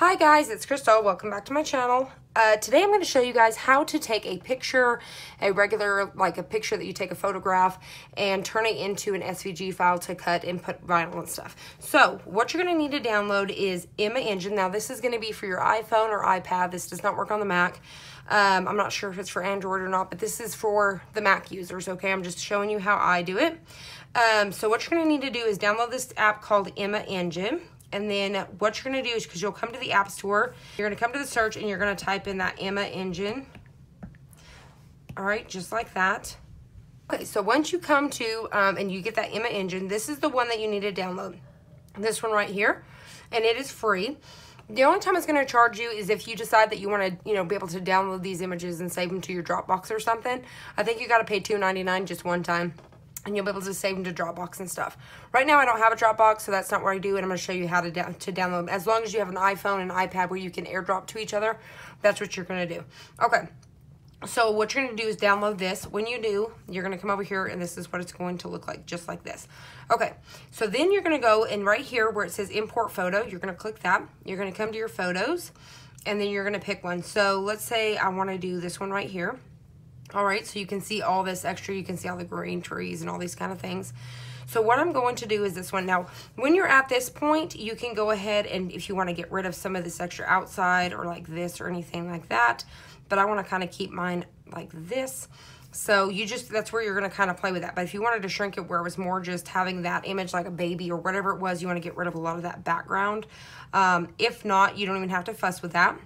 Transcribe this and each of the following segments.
Hi guys, it's Crystal. Welcome back to my channel. Uh, today I'm going to show you guys how to take a picture, a regular, like a picture that you take a photograph and turn it into an SVG file to cut and put vinyl and stuff. So what you're going to need to download is Imaengine. Now this is going to be for your iPhone or iPad. This does not work on the Mac. Um, I'm not sure if it's for Android or not, but this is for the Mac users, okay? I'm just showing you how I do it. Um, so what you're going to need to do is download this app called Imaengine. And then what you're to do is because you'll come to the App Store, you're to come to the search and you're to type in that Imaengine. All right, just like that. Okay, so once you come to um, and you get that Imaengine, this is the one that you need to download. This one right here, and it is free. The only time it's going to charge you is if you decide that you want to, you know, be able to download these images and save them to your Dropbox or something. I think you got to pay $2.99 just one time and you'll be able to save them to Dropbox and stuff. Right now, I don't have a Dropbox, so that's not what I do, and I'm going to show you how to, to download. As long as you have an iPhone and iPad where you can airdrop to each other, that's what you're going to do. Okay, so what you're going to do is download this. When you do, you're going to come over here, and this is what it's going to look like, just like this. Okay, so then you're going to go, and right here where it says Import Photo, you're going to click that. You're going to come to your photos, and then you're going to pick one. So let's say I want to do this one right here. All right, so you can see all this extra. You can see all the green trees and all these kind of things. So what I'm going to do is this one. Now, when you're at this point, you can go ahead and if you want to get rid of some of this extra outside or like this or anything like that, but I want to kind of keep mine like this. So you just, that's where you're going to kind of play with that. But if you wanted to shrink it where it was more just having that image like a baby or whatever it was, you want to get rid of a lot of that background. Um, if not, you don't even have to fuss with that.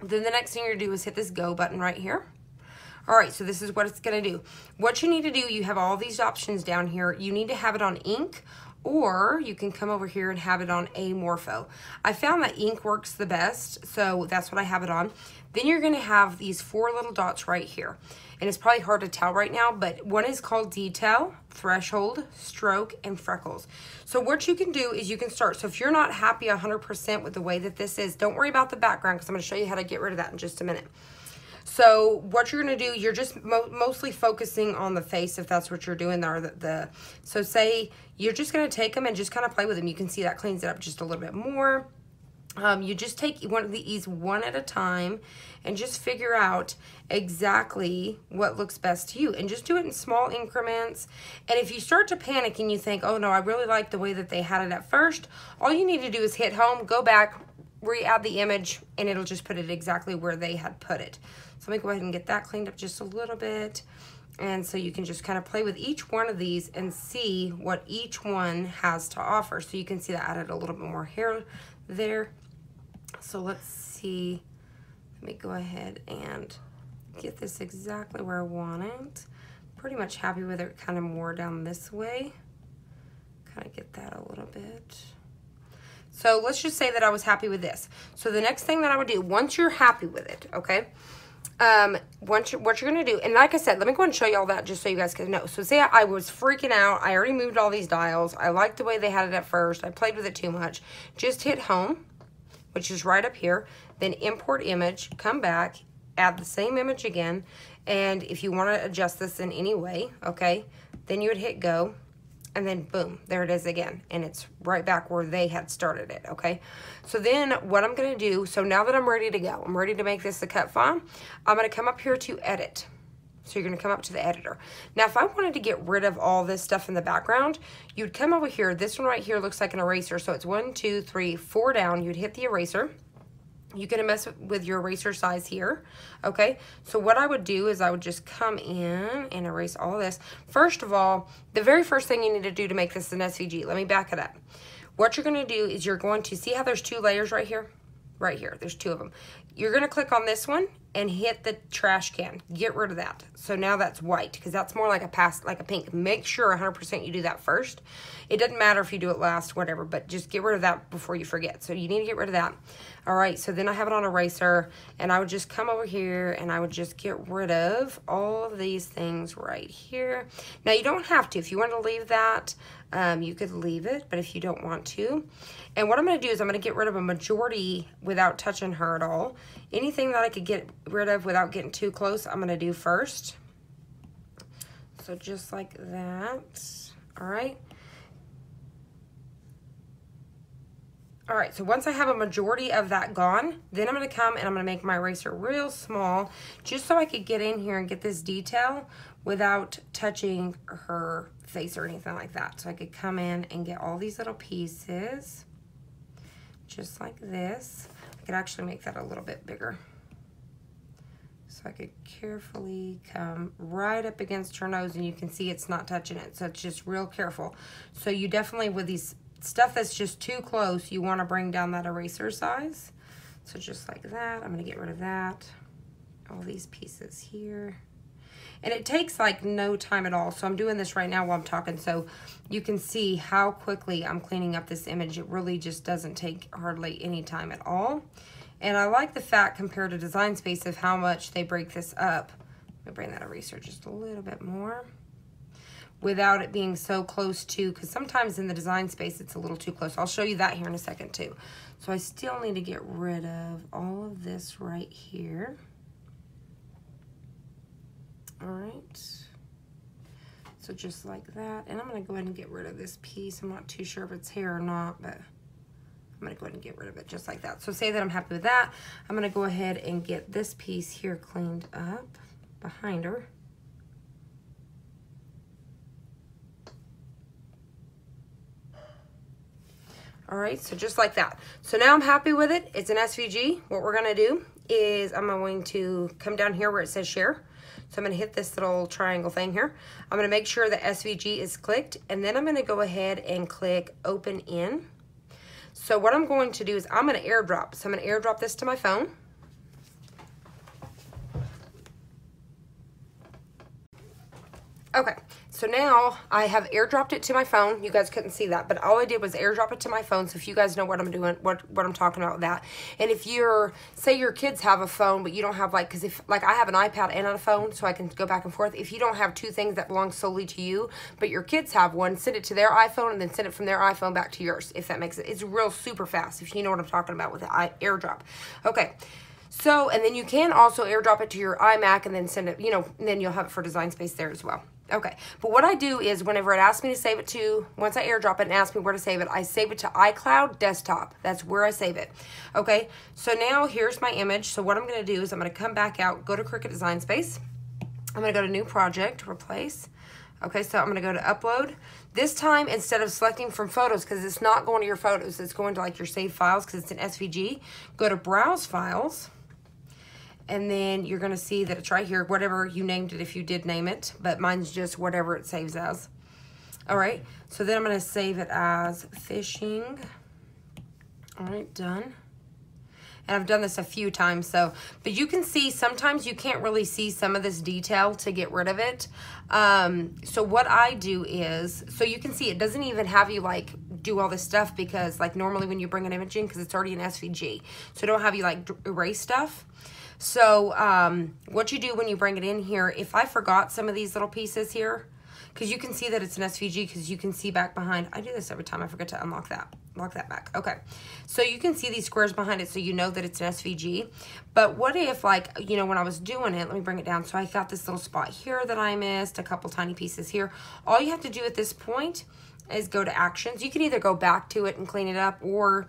Then the next thing you're going to do is hit this go button right here. All right, so this is what it's gonna do. What you need to do, you have all these options down here. You need to have it on ink or you can come over here and have it on Amorpho. I found that ink works the best, so that's what I have it on. Then you're gonna have these four little dots right here. And it's probably hard to tell right now, but one is called Detail, Threshold, Stroke, and Freckles. So what you can do is you can start. So if you're not happy 100% with the way that this is, don't worry about the background because I'm gonna show you how to get rid of that in just a minute. So what you're going to do, you're just mo mostly focusing on the face if that's what you're doing there. The, the So say you're just going to take them and just kind of play with them. You can see that cleans it up just a little bit more. Um, you just take one of these one at a time and just figure out exactly what looks best to you and just do it in small increments and if you start to panic and you think oh no I really like the way that they had it at first all you need to do is hit home go back re-add the image and it'll just put it exactly where they had put it so let me go ahead and get that cleaned up just a little bit. And so you can just kind of play with each one of these and see what each one has to offer. So you can see that I added a little bit more hair there. So let's see. Let me go ahead and get this exactly where I want it. Pretty much happy with it kind of more down this way. Kind of get that a little bit. So let's just say that I was happy with this. So the next thing that I would do, once you're happy with it, okay, um, what, you, what you're going to do, and like I said, let me go and show you all that just so you guys can know. So say I was freaking out. I already moved all these dials. I liked the way they had it at first. I played with it too much. Just hit home, which is right up here. Then import image, come back, add the same image again. And if you want to adjust this in any way, okay, then you would hit go and then boom, there it is again. And it's right back where they had started it, okay? So then what I'm gonna do, so now that I'm ready to go, I'm ready to make this a cut file, I'm gonna come up here to edit. So you're gonna come up to the editor. Now, if I wanted to get rid of all this stuff in the background, you'd come over here. This one right here looks like an eraser. So it's one, two, three, four down. You'd hit the eraser you can mess with your eraser size here, okay? So what I would do is I would just come in and erase all this. First of all, the very first thing you need to do to make this an SVG, let me back it up. What you're gonna do is you're going to, see how there's two layers right here? Right here, there's two of them. You're gonna click on this one and hit the trash can. Get rid of that. So now that's white because that's more like a past, like a pink. Make sure 100% you do that first. It doesn't matter if you do it last, whatever, but just get rid of that before you forget. So you need to get rid of that. All right, so then I have it on eraser and I would just come over here and I would just get rid of all of these things right here. Now you don't have to. If you want to leave that, um, you could leave it, but if you don't want to. And what I'm going to do is I'm going to get rid of a majority without touching her at all. Anything that I could get rid of without getting too close, I'm going to do first. So just like that. All right. All right, so once I have a majority of that gone, then I'm gonna come and I'm gonna make my eraser real small, just so I could get in here and get this detail without touching her face or anything like that. So I could come in and get all these little pieces, just like this. I could actually make that a little bit bigger. So I could carefully come right up against her nose and you can see it's not touching it. So it's just real careful. So you definitely, with these stuff that's just too close, you want to bring down that eraser size. So just like that, I'm to get rid of that. All these pieces here. And it takes like no time at all. So I'm doing this right now while I'm talking. So you can see how quickly I'm cleaning up this image. It really just doesn't take hardly any time at all. And I like the fact compared to Design Space of how much they break this up. Let me bring that eraser just a little bit more without it being so close to, because sometimes in the design space it's a little too close. I'll show you that here in a second too. So I still need to get rid of all of this right here. All right. So just like that. And I'm gonna go ahead and get rid of this piece. I'm not too sure if it's hair or not, but I'm gonna go ahead and get rid of it just like that. So say that I'm happy with that. I'm gonna go ahead and get this piece here cleaned up behind her. All right, so just like that. So now I'm happy with it. It's an SVG. What we're gonna do is I'm going to come down here where it says share. So I'm gonna hit this little triangle thing here. I'm gonna make sure the SVG is clicked and then I'm gonna go ahead and click open in. So what I'm going to do is I'm gonna airdrop. So I'm gonna airdrop this to my phone. Okay, so now I have airdropped it to my phone. You guys couldn't see that, but all I did was airdrop it to my phone. So if you guys know what I'm doing, what, what I'm talking about that. And if you're, say your kids have a phone, but you don't have like, cause if, like I have an iPad and a phone, so I can go back and forth. If you don't have two things that belong solely to you, but your kids have one, send it to their iPhone and then send it from their iPhone back to yours, if that makes it. It's real super fast, if you know what I'm talking about with the airdrop. Okay. So, and then you can also airdrop it to your iMac and then send it, you know, then you'll have it for design space there as well. Okay, but what I do is whenever it asks me to save it to, once I airdrop it and ask me where to save it, I save it to iCloud Desktop. That's where I save it. Okay, so now here's my image. So what I'm gonna do is I'm gonna come back out, go to Cricut Design Space. I'm gonna go to New Project, Replace. Okay, so I'm gonna go to Upload. This time, instead of selecting from photos, because it's not going to your photos, it's going to like your saved files because it's an SVG, go to Browse Files and then you're going to see that it's right here, whatever you named it if you did name it, but mine's just whatever it saves as. All right, so then I'm going to save it as fishing. All right, done. And I've done this a few times, so, but you can see sometimes you can't really see some of this detail to get rid of it. Um, so what I do is, so you can see it doesn't even have you like do all this stuff because like normally when you bring an image in, because it's already an SVG, so don't have you like erase stuff. So um, what you do when you bring it in here, if I forgot some of these little pieces here, because you can see that it's an SVG because you can see back behind. I do this every time. I forget to unlock that. Lock that back. Okay. So you can see these squares behind it so you know that it's an SVG. But what if like, you know, when I was doing it, let me bring it down. So I got this little spot here that I missed, a couple tiny pieces here. All you have to do at this point is go to actions. You can either go back to it and clean it up or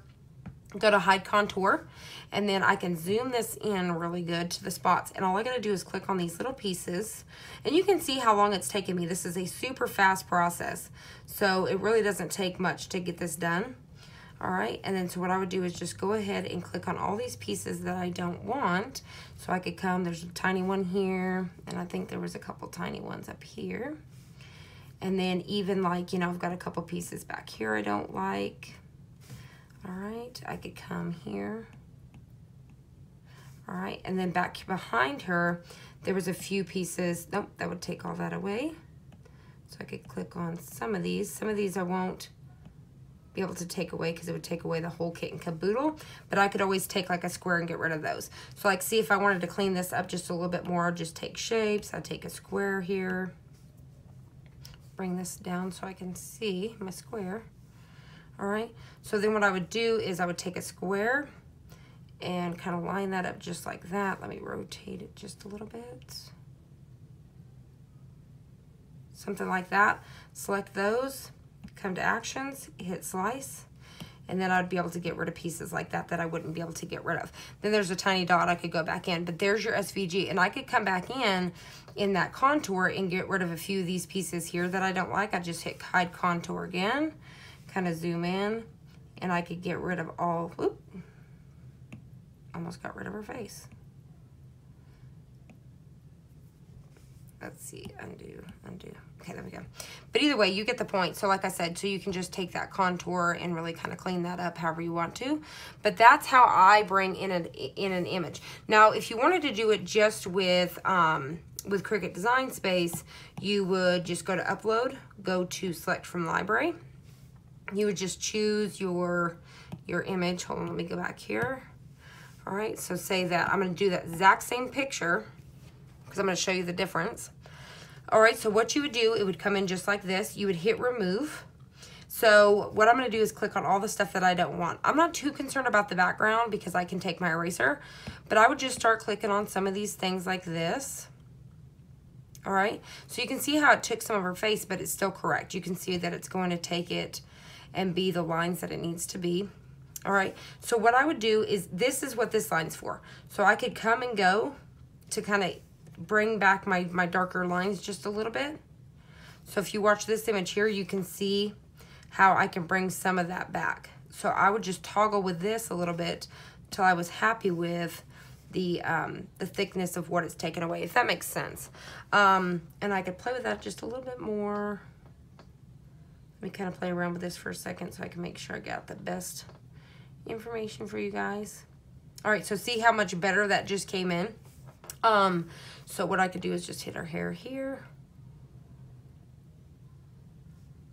go to hide contour and then I can zoom this in really good to the spots and all I gotta do is click on these little pieces and you can see how long it's taken me. This is a super fast process so it really doesn't take much to get this done. All right and then so what I would do is just go ahead and click on all these pieces that I don't want so I could come there's a tiny one here and I think there was a couple tiny ones up here. And then even like you know I've got a couple pieces back here I don't like all right, I could come here. All right, and then back behind her, there was a few pieces. Nope, that would take all that away. So I could click on some of these. Some of these I won't be able to take away because it would take away the whole kit and caboodle. But I could always take like a square and get rid of those. So like see if I wanted to clean this up just a little bit more, I'd just take shapes. i take a square here. Bring this down so I can see my square all right? So then what I would do is I would take a square and kind of line that up just like that. Let me rotate it just a little bit. Something like that. Select those, come to actions, hit slice, and then I'd be able to get rid of pieces like that that I wouldn't be able to get rid of. Then there's a tiny dot I could go back in, but there's your SVG, and I could come back in in that contour and get rid of a few of these pieces here that I don't like. I just hit hide contour again, kind of zoom in, and I could get rid of all, whoop, almost got rid of her face. let's see, undo, undo. Okay, there we go. But either way, you get the point. So like I said, so you can just take that contour and really kind of clean that up however you want to. But that's how I bring in an, in an image. Now, if you wanted to do it just with, um, with Cricut Design Space, you would just go to Upload, go to Select from Library. You would just choose your, your image. Hold on, let me go back here. All right, so say that I'm going to do that exact same picture because I'm going to show you the difference. All right, so what you would do, it would come in just like this. You would hit remove. So what I'm going to do is click on all the stuff that I don't want. I'm not too concerned about the background because I can take my eraser, but I would just start clicking on some of these things like this. All right, so you can see how it took some of her face, but it's still correct. You can see that it's going to take it and be the lines that it needs to be. All right, so what I would do is, this is what this line's for. So I could come and go to kind of bring back my, my darker lines just a little bit. So if you watch this image here, you can see how I can bring some of that back. So I would just toggle with this a little bit till I was happy with the um, the thickness of what it's taken away, if that makes sense. Um, and I could play with that just a little bit more. Let me kind of play around with this for a second so I can make sure I got the best information for you guys. All right, so see how much better that just came in? Um, so what I could do is just hit our hair here.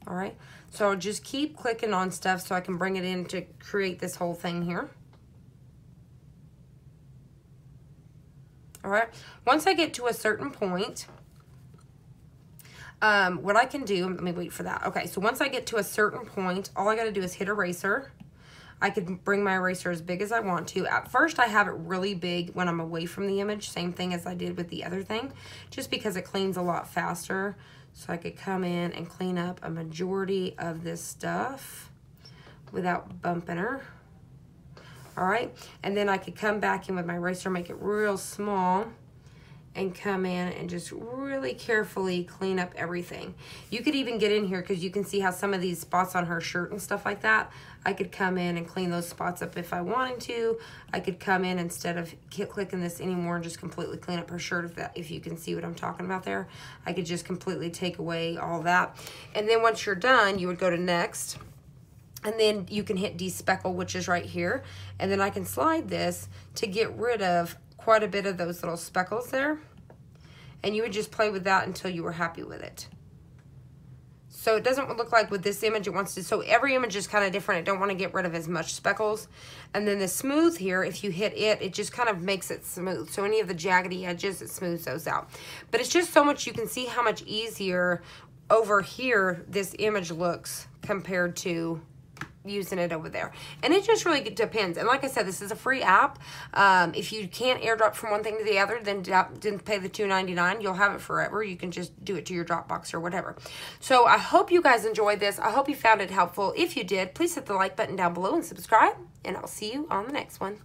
All right, so just keep clicking on stuff so I can bring it in to create this whole thing here. All right, once I get to a certain point, um, what I can do, let me wait for that. Okay, so once I get to a certain point, all I gotta do is hit eraser I could bring my eraser as big as I want to. At first, I have it really big when I'm away from the image, same thing as I did with the other thing, just because it cleans a lot faster. So I could come in and clean up a majority of this stuff without bumping her. All right, and then I could come back in with my eraser, make it real small, and come in and just really carefully clean up everything. You could even get in here because you can see how some of these spots on her shirt and stuff like that, I could come in and clean those spots up if I wanted to. I could come in instead of clicking this anymore and just completely clean up her shirt if that if you can see what I'm talking about there. I could just completely take away all that. And then once you're done, you would go to next. And then you can hit despeckle, which is right here. And then I can slide this to get rid of quite a bit of those little speckles there. And you would just play with that until you were happy with it. So it doesn't look like with this image it wants to, so every image is kind of different. I don't want to get rid of as much speckles. And then the smooth here, if you hit it, it just kind of makes it smooth. So any of the jaggedy edges, it smooths those out. But it's just so much, you can see how much easier over here this image looks compared to using it over there. And it just really depends. And like I said, this is a free app. Um, if you can't airdrop from one thing to the other, then didn't pay the $2.99. You'll have it forever. You can just do it to your Dropbox or whatever. So I hope you guys enjoyed this. I hope you found it helpful. If you did, please hit the like button down below and subscribe. And I'll see you on the next one.